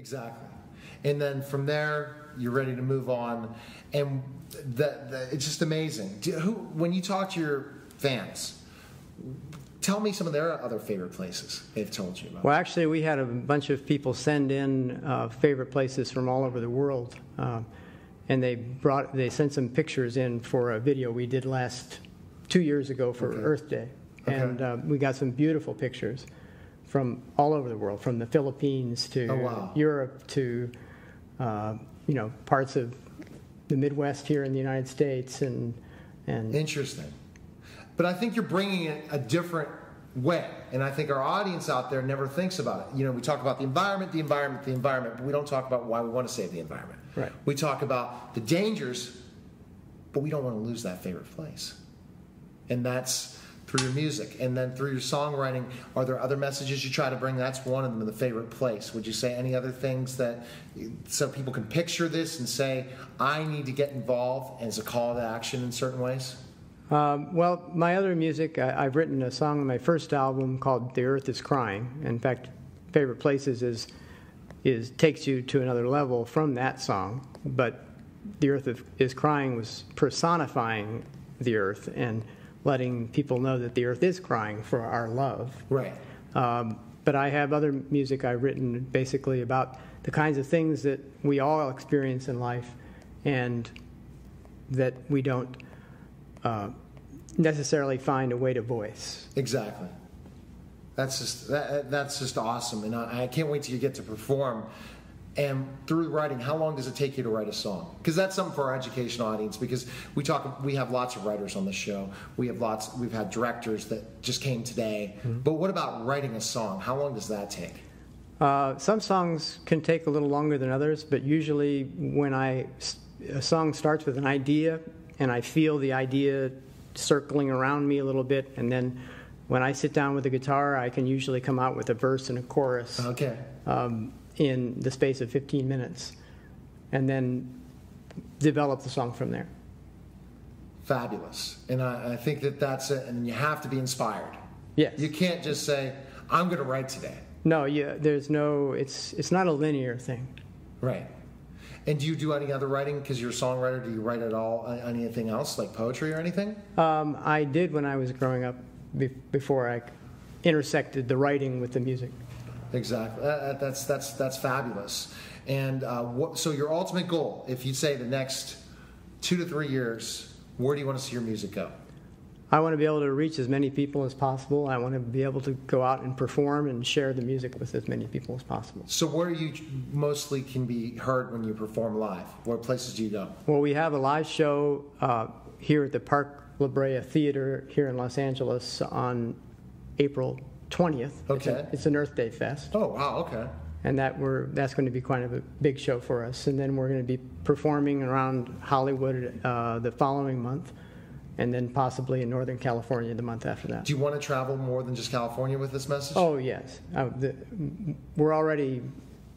Exactly. And then from there, you're ready to move on. And that, that it's just amazing. Do, who, when you talk to your fans, tell me some of their other favorite places they've told you about. Well, actually, we had a bunch of people send in uh, favorite places from all over the world, uh, and they brought they sent some pictures in for a video we did last two years ago for Okay. Earth Day, Okay. and uh, we got some beautiful pictures from all over the world, from the Philippines to Oh, wow. Europe to uh, you know parts of the Midwest here in the United States, and and Interesting. But I think you're bringing it a different way. And I think our audience out there never thinks about it. You know, we talk about the environment, the environment, the environment, but we don't talk about why we want to save the environment. Right. We talk about the dangers, but we don't want to lose that favorite place. And that's through your music. And then through your songwriting, are there other messages you try to bring? That's one of them, the favorite place. Would you say any other things that so people can picture this and say, I need to get involved as a call to action in certain ways? Um, well, my other music, I, I've written a song on my first album called "The Earth Is Crying." In fact, "Favorite Places" is is takes you to another level from that song. But "The Earth Is Crying" was personifying the earth and letting people know that the earth is crying for our love. Right. Um, but I have other music I've written basically about the kinds of things that we all experience in life and that we don't uh, necessarily find a way to voice. Exactly. That's just that, that's just awesome, and I, I can't wait till you get to perform. And through writing, how long does it take you to write a song? Because that's something for our education audience. Because we talk, we have lots of writers on the show. We have lots. We've had directors that just came today. But what about writing a song? How long does that take? Uh, some songs can take a little longer than others, but usually when I a song starts with an idea and I feel the idea circling around me a little bit, and then when I sit down with the guitar, I can usually come out with a verse and a chorus. Okay. um, in the space of 15 minutes and then develop the song from there. Fabulous. And I, I think that that's it. And you have to be inspired. Yes. You can't just say, "I'm going to write today." No, yeah, there's no, it's, it's not a linear thing. Right. And do you do any other writing? Because you're a songwriter. Do you write at all? uh, Anything else like poetry or anything? Um, I did when I was growing up be- before I intersected the writing with the music. Exactly. Uh, that's that's that's fabulous. And uh, what, so your ultimate goal, if you say the next two to three years, where do you want to see your music go? I want to be able to reach as many people as possible. I want to be able to go out and perform and share the music with as many people as possible. So where you mostly can be heard when you perform live? What places do you go? Well, we have a live show uh, here at the Park La Brea Theater here in Los Angeles on April 20th. It's, a- Okay. it's an Earth Day Fest, Oh wow, okay. and that we're that's going to be quite a big show for us. And then we're going to be performing around Hollywood uh, the following month, and then possibly in Northern California the month after that. Do you want to travel more than just California with this message? Oh yes, uh, the, we're already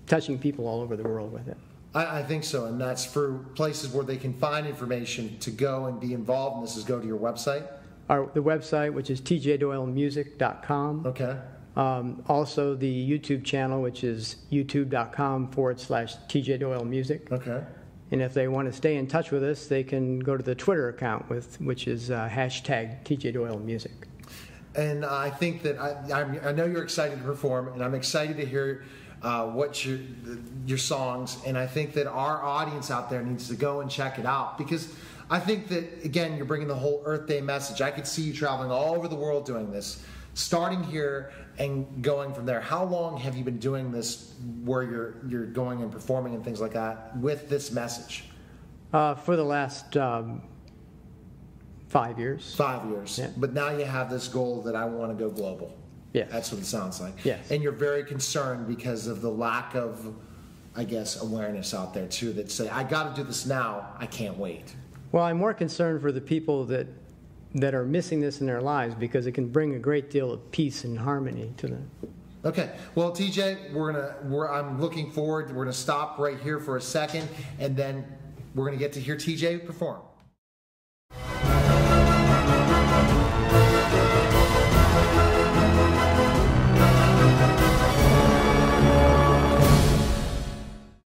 touching people all over the world with it. I, I think so, and that's for places where they can find information to go and be involved. And this is go to your website. Our the website, which is tjdoylemusic.com. Okay. Um, also, the YouTube channel, which is youtube.com forward slash tjdoylemusic. Okay. And if they want to stay in touch with us, they can go to the Twitter account, with which is uh, hashtag tjdoylemusic. And I think that I, I'm, I know you're excited to perform, and I'm excited to hear uh, what your your songs. And I think that our audience out there needs to go and check it out because I think that again, you're bringing the whole Earth Day message. I could see you traveling all over the world doing this, starting here and going from there. How long have you been doing this, where you're you're going and performing and things like that with this message? Uh, for the last um, five years. Five years. Yeah. But now you have this goal that I want to go global. Yes. That's what it sounds like. Yes. And you're very concerned because of the lack of, I guess, awareness out there too that say, I got to do this now. I can't wait. Well, I'm more concerned for the people that that are missing this in their lives because it can bring a great deal of peace and harmony to them. Okay. Well, TJ, we're gonna. We're, I'm looking forward. We're gonna stop right here for a second, and then we're gonna get to hear TJ perform.